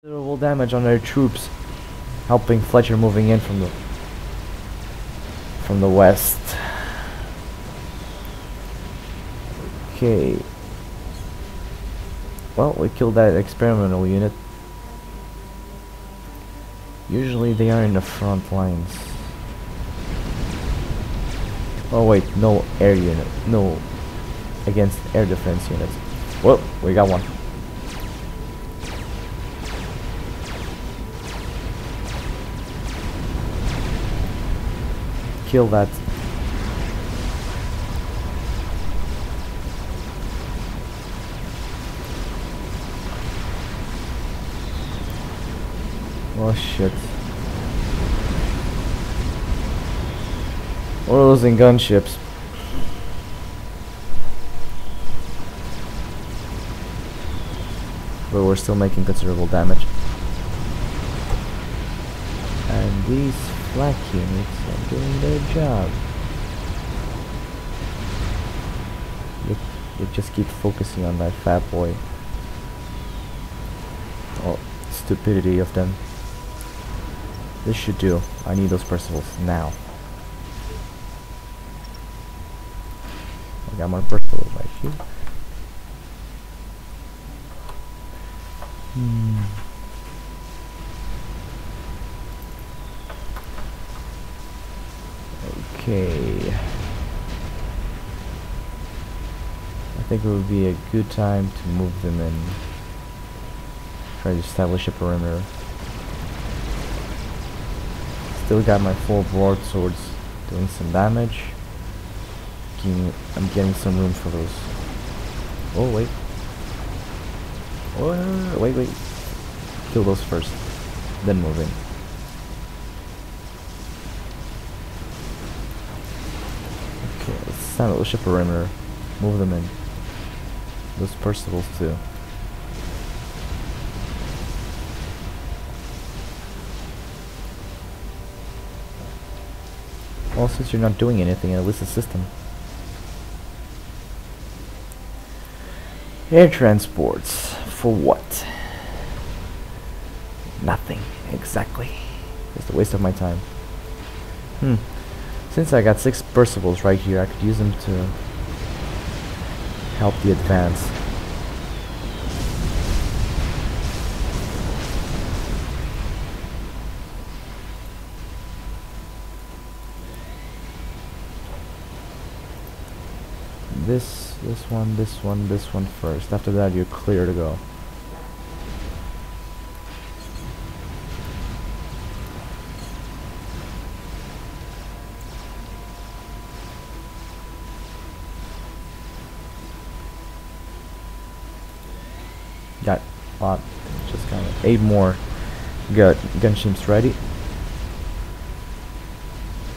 Considerable damage on their troops, helping Fletcher moving in from the from the west. Okay. Well, we killed that experimental unit. Usually they are in the front lines. Oh wait, no air unit. No. Against air defense units. Well, we got one. Kill that. Oh shit. We're losing gunships. But we're still making considerable damage. And these flak units are doing their job. They, they just keep focusing on that Fatboy. Oh, stupidity of them. This should do. I need those Percivals now. I got my Percival right here. Hmm. Okay. I think it would be a good time to move them in. Try to establish a perimeter. Still got my four broadswords doing some damage. Getting, I'm getting some room for those. Oh wait. Oh wait wait. Kill those first. Then move in. Okay, let's establish a perimeter. Move them in. Those Percivals too. Well, since you're not doing anything, at least the system. Air transports. For what? Nothing, exactly. Just a waste of my time. Hmm. Since I got six Percivals right here, I could use them to help the advance. This, this one, this one, this one first. After that, you're clear to go. Got just kind of eight more. Got gunships ready.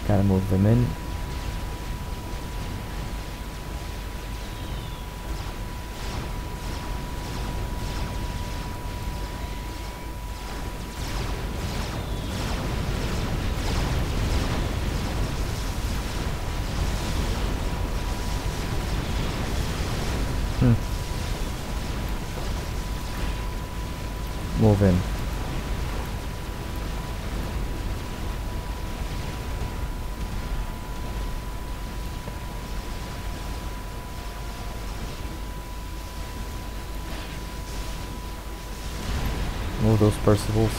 Gotta move them in. Move in. Move those Percivals.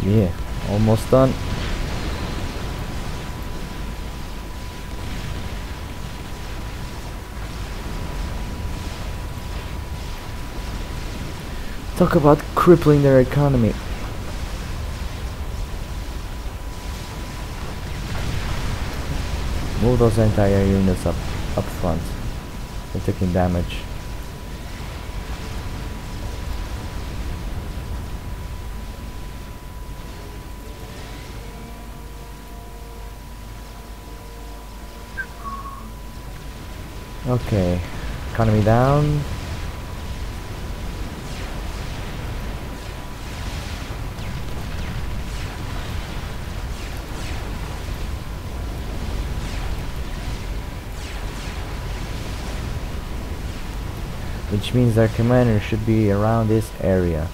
Yeah, almost done. Talk about crippling their economy. Move those anti-air units up up front. They're taking damage. Okay, economy down. Which means our commander should be around this area.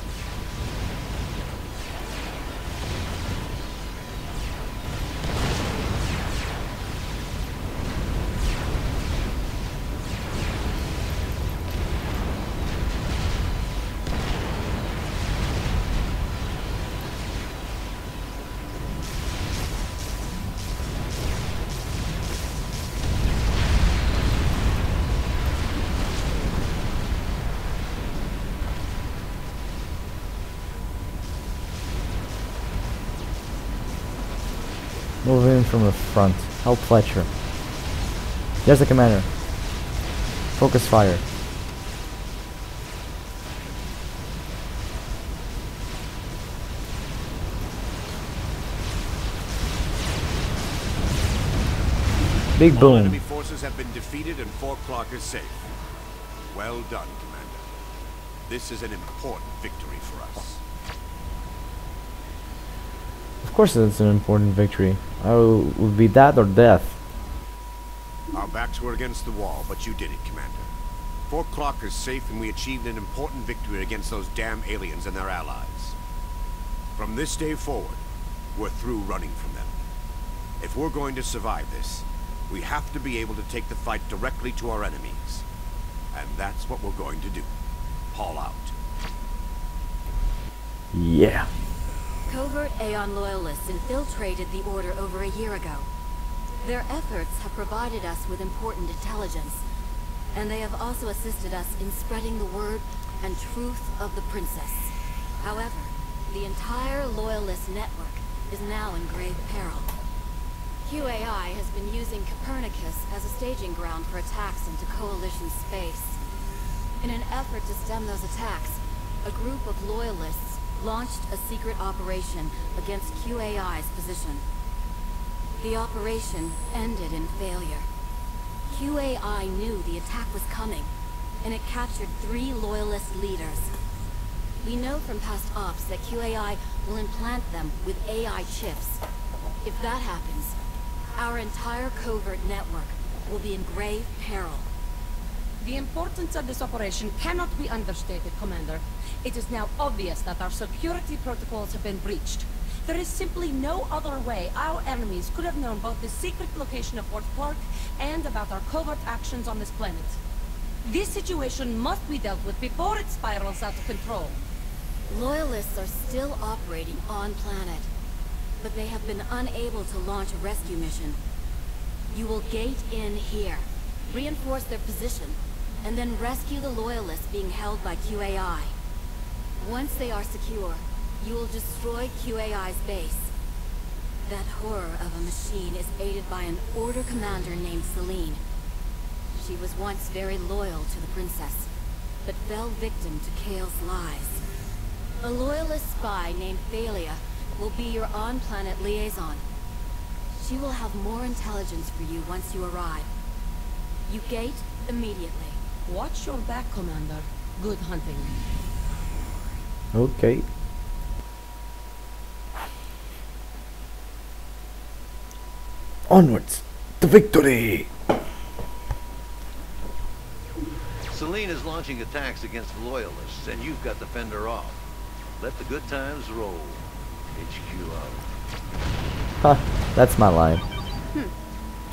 In from the front. Help Fletcher. There's the commander. Focus fire. Big All boom. enemy forces have been defeated and Clark is safe. Well done, Commander. This is an important victory for us. Of course it's an important victory. I would be that or death. Our backs were against the wall, but you did it, Commander. Fort Clark is safe and we achieved an important victory against those damn aliens and their allies. From this day forward, we're through running from them. If we're going to survive this, we have to be able to take the fight directly to our enemies. And that's what we're going to do. Haul out. Yeah. Covert Aeon loyalists infiltrated the Order over a year ago. Their efforts have provided us with important intelligence, and they have also assisted us in spreading the word and truth of the Princess. However, the entire Loyalist network is now in grave peril. QAI has been using Copernicus as a staging ground for attacks into Coalition space. In an effort to stem those attacks, a group of Loyalists launched a secret operation against QAI's position. The operation ended in failure. QAI knew the attack was coming, and it captured three Loyalist leaders. We know from past ops that QAI will implant them with AI chips. If that happens, our entire covert network will be in grave peril. The importance of this operation cannot be understated, Commander. It is now obvious that our security protocols have been breached. There is simply no other way our enemies could have known both the secret location of Fort Clark and about our covert actions on this planet. This situation must be dealt with before it spirals out of control. Loyalists are still operating on planet, but they have been unable to launch a rescue mission. You will gate in here, reinforce their position, and then rescue the Loyalists being held by QAI. Once they are secure, you will destroy QAI's base. That horror of a machine is aided by an Order commander named Celine. She was once very loyal to the Princess, but fell victim to Kael's lies. A loyalist spy named Thalia will be your on-planet liaison. She will have more intelligence for you once you arrive. You gate immediately. Watch your back, Commander. Good hunting. Okay. Onwards! The victory! Celine is launching attacks against the Loyalists, and you've got to fend her off. Let the good times roll. HQ out. Huh, that's my line. Hmm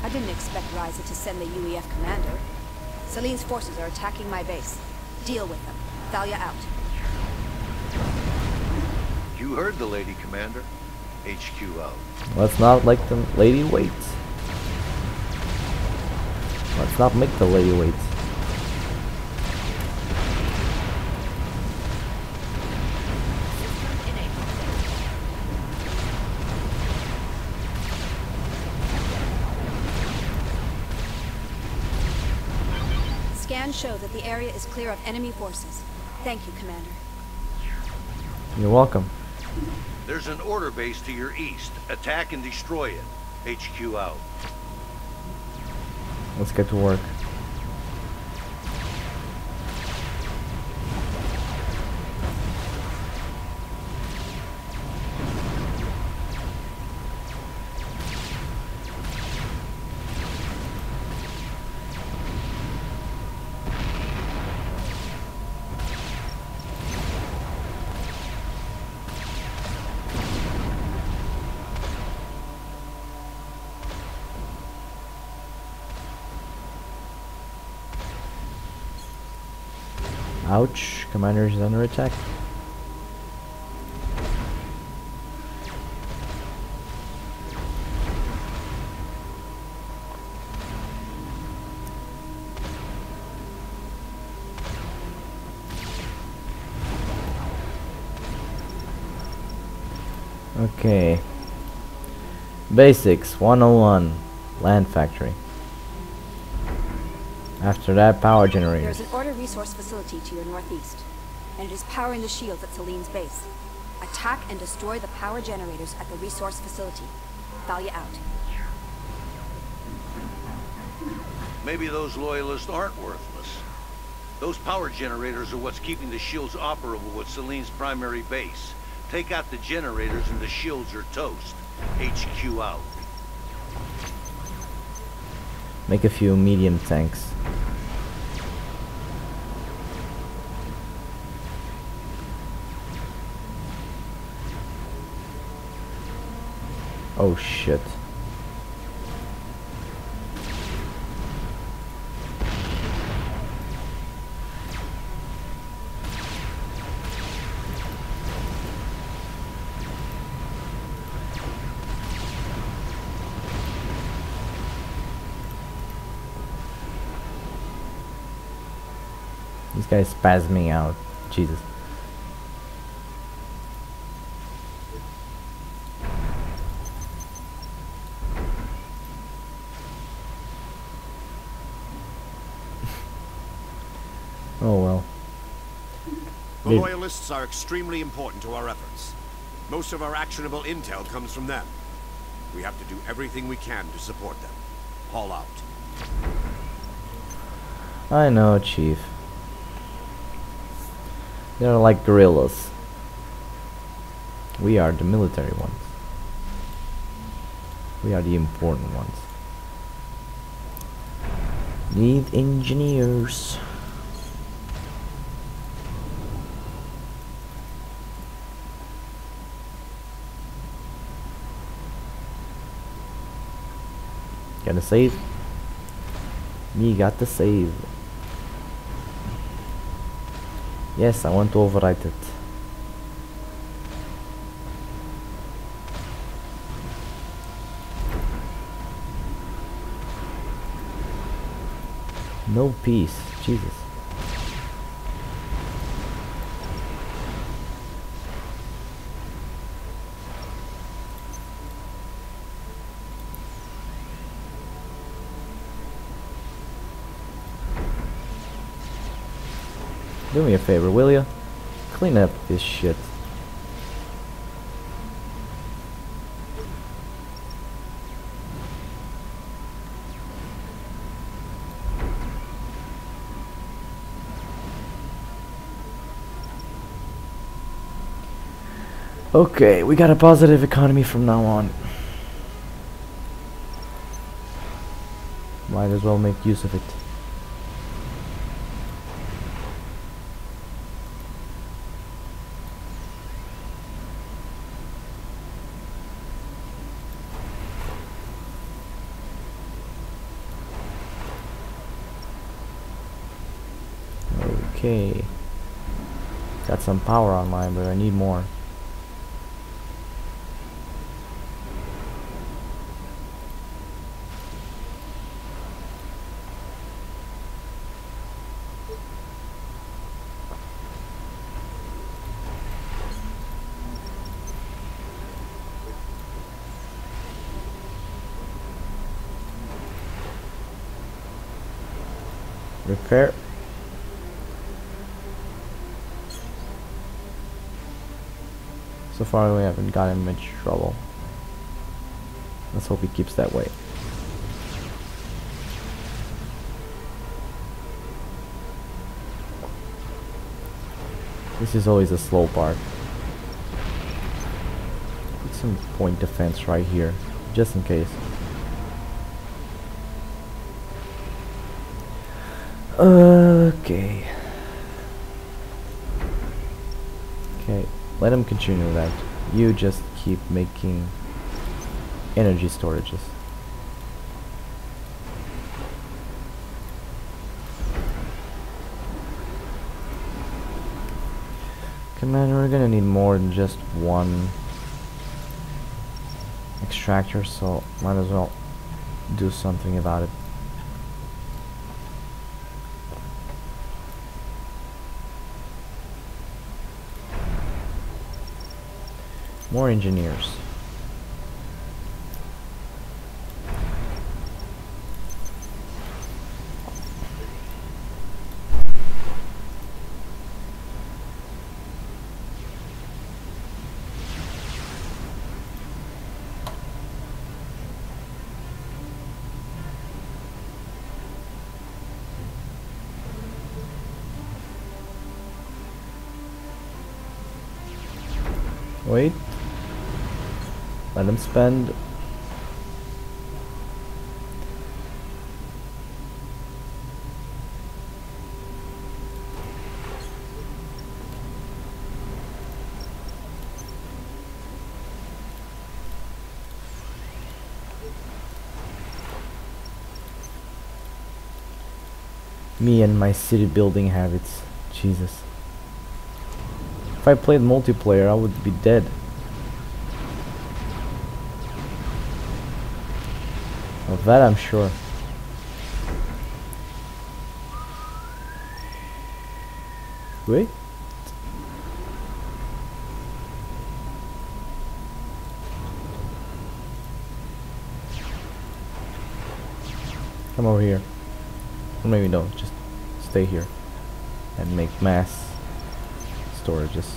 I didn't expect Rhiza to send the UEF commander. Celine's forces are attacking my base. Deal with them. Thalia out. You heard the lady, Commander. HQ out. Let's not like the lady wait. Let's not make the lady wait. Scans show that the area is clear of enemy forces. Thank you, Commander. You're welcome. There's an order base to your east. Attack and destroy it. HQ out. Let's get to work. Ouch, commander is under attack. Okay. Basics 101 Land Factory. After that, power generators. There's an order resource facility to your northeast, and it is powering the shields at Celine's base. Attack and destroy the power generators at the resource facility. Thalia out. Maybe those loyalists aren't worthless. Those power generators are what's keeping the shields operable at Celine's primary base. Take out the generators and the shields are toast. HQ out. Make a few medium tanks. Oh shit. Guy's spasming out. Jesus. oh well. The Loyalists are extremely important to our efforts. Most of our actionable intel comes from them. We have to do everything we can to support them. Haul out. I know, Chief. They're like gorillas. We are the military ones. We are the important ones. Need engineers. Gotta save. Me got to save. Yes, I want to overwrite it. No peace. Jesus. Do me a favor, will ya? Clean up this shit. Okay, we got a positive economy from now on. Might as well make use of it. Okay. Got some power online, but I need more. Repair So far we haven't gotten much trouble. Let's hope he keeps that way. This is always a slow part. Put some point defense right here, just in case. Okay. Okay, let him continue that. You just keep making energy storages. Commander, we're gonna need more than just one extractor, so might as well do something about it. More engineers. Wait. Let him spend. Me and my city building habits. Jesus. If I played multiplayer, I would be dead. Of that I'm sure. Wait. Come over here. Or maybe don't, just stay here and make mass storages.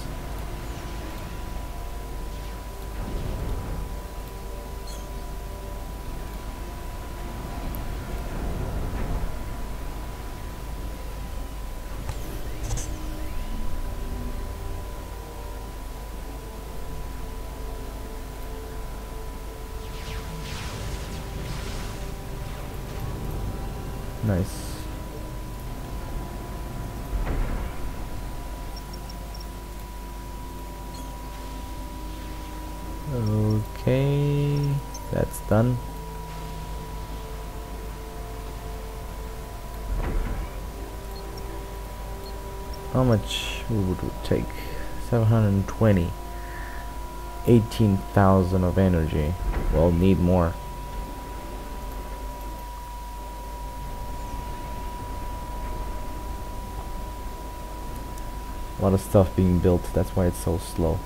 Nice. Okay, that's done. How much would it take? 720. 18,000 of energy. Well, need more. A lot of stuff being built, that's why it's so slow.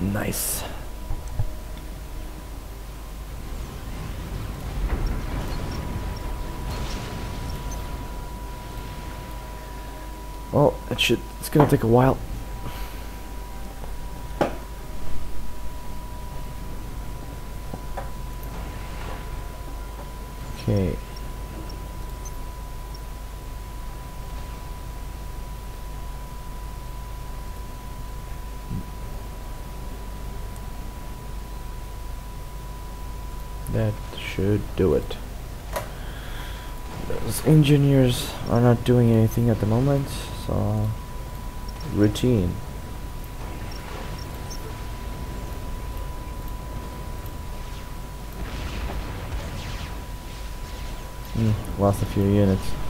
Nice. Well, it should. It's gonna take a while. Okay. That should do it. Those engineers are not doing anything at the moment, so routine. Hmm, lost a few units.